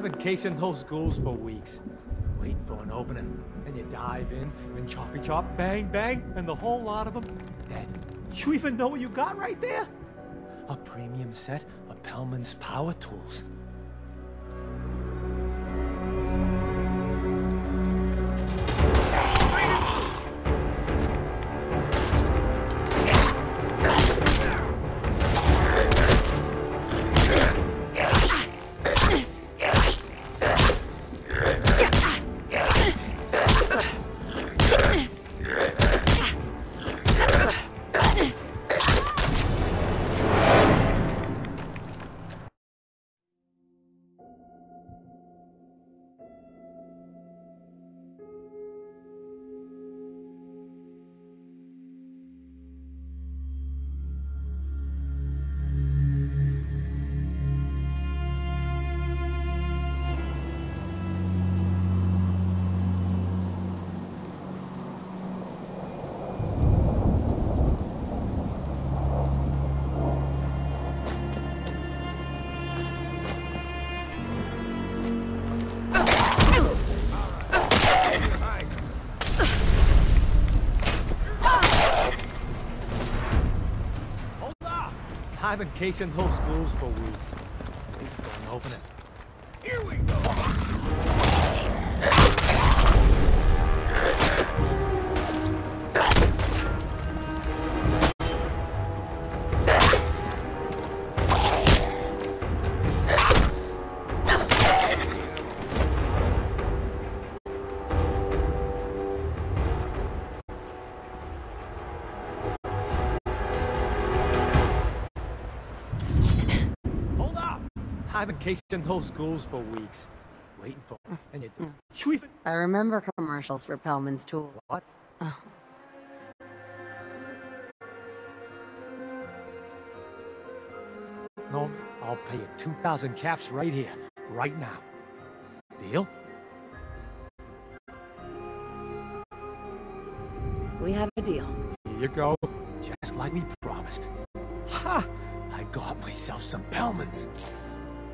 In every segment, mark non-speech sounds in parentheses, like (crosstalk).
I've been casing those ghouls for weeks, waiting for an opening. And you dive in, and choppy chop, bang bang, and the whole lot of them dead. You even know what you got right there? A premium set of Pellman's power tools. I've been casing those ghouls for weeks. Waiting for an I've been casing those ghouls for weeks. Waiting for and mm. (laughs) you even I remember commercials for Pellman's tool. what? Oh. No, I'll pay you 2,000 caps right here, right now. Deal? We have a deal. Here you go, just like we promised. Ha! I got myself some Pellmans.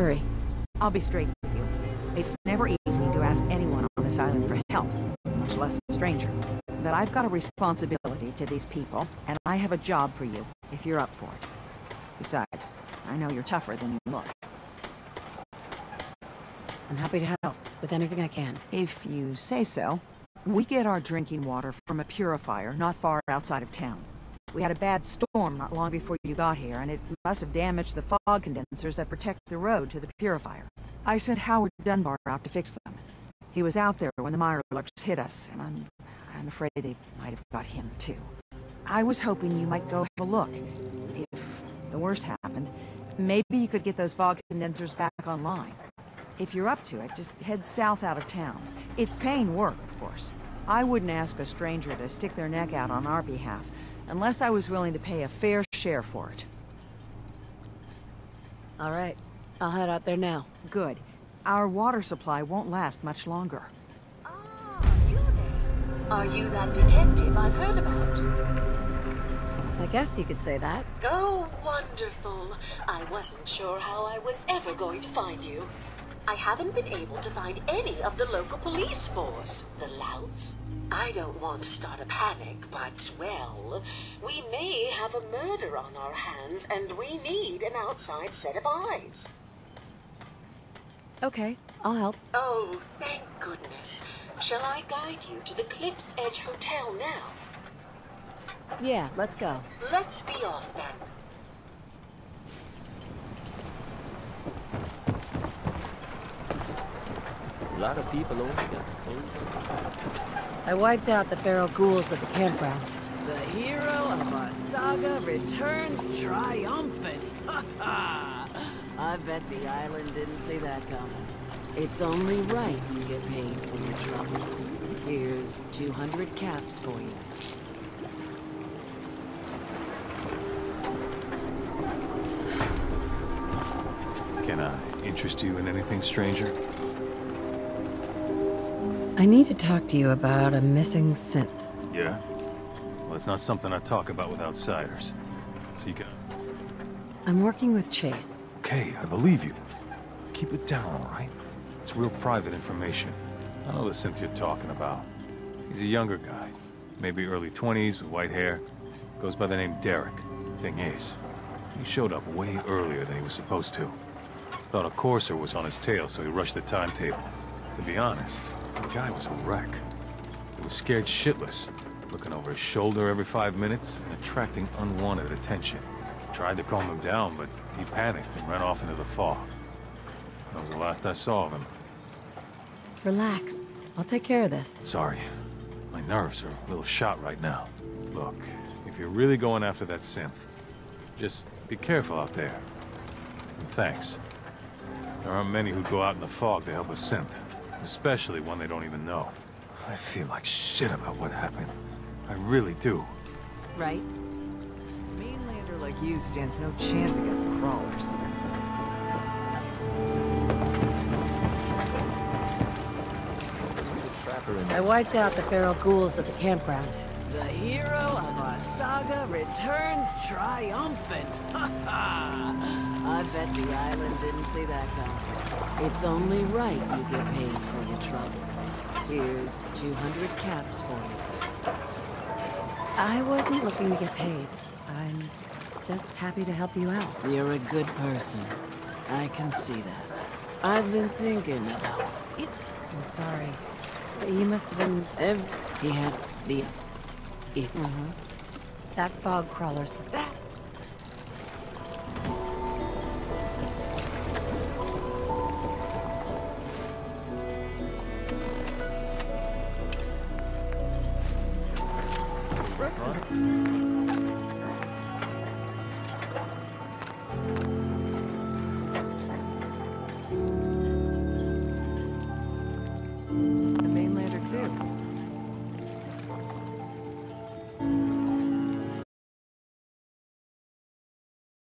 Avery. I'll be straight with you. It's never easy to ask anyone on this island for help, much less a stranger. But I've got a responsibility to these people, and I have a job for you, if you're up for it. Besides, I know you're tougher than you look. I'm happy to help with anything I can. If you say so. We get our drinking water from a purifier not far outside of town. We had a bad storm not long before you got here, and it must have damaged the fog condensers that protect the road to the purifier. I sent Howard Dunbar out to fix them. He was out there when the Mirelurks hit us, and I'm, I'm afraid they might have got him too. I was hoping you might go have a look. If the worst happened, maybe you could get those fog condensers back online. If you're up to it, just head south out of town. It's paying work, of course. I wouldn't ask a stranger to stick their neck out on our behalf, unless I was willing to pay a fair share for it. All right. I'll head out there now. Good. Our water supply won't last much longer. Ah, you there. Are you that detective I've heard about? I guess you could say that. Oh, wonderful. I wasn't sure how I was ever going to find you. I haven't been able to find any of the local police force. The louts? I don't want to start a panic, but, well, we may have a murder on our hands, and we need an outside set of eyes. Okay, I'll help. Oh, thank goodness. Shall I guide you to the Cliff's Edge Hotel now? Yeah, let's go. Let's be off then. A lot of people only got clothes. I wiped out the feral ghouls at the campground. The hero of our saga returns triumphant. (laughs) Ha ha! I bet the island didn't see that coming. It's only right you get paid for your troubles. Here's 200 caps for you. Can I interest you in anything, stranger? I need to talk to you about a missing synth. Yeah? Well, it's not something I talk about with outsiders. So you can... I'm working with Chase. Okay, I believe you. Keep it down, all right? It's real private information. I know the synth you're talking about. He's a younger guy. Maybe early 20s with white hair. Goes by the name Derek. Thing is, he showed up way earlier than he was supposed to. Thought a courser was on his tail, so he rushed the timetable. To be honest, the guy was a wreck. He was scared shitless, looking over his shoulder every five minutes and attracting unwanted attention. Tried to calm him down, but he panicked and ran off into the fog. That was the last I saw of him. Relax. I'll take care of this. Sorry. My nerves are a little shot right now. Look, if you're really going after that synth, just be careful out there. And thanks. There aren't many who'd go out in the fog to help a synth, especially one they don't even know. I feel like shit about what happened. I really do. Right? Mainlander like you stands no chance against crawlers. The trapper in I wiped out the feral ghouls at the campground. The hero of our saga returns triumphant. Ha (laughs) ha! I bet the island didn't see that coming. It's only right you get paid for your troubles. Here's 200 caps for you. I wasn't looking to get paid. I'm just happy to help you out. You're a good person. I can see that. I've been thinking about it. I'm sorry. But you must have been... Ev- he had the it. Mm-hmm. That fog crawler's... That...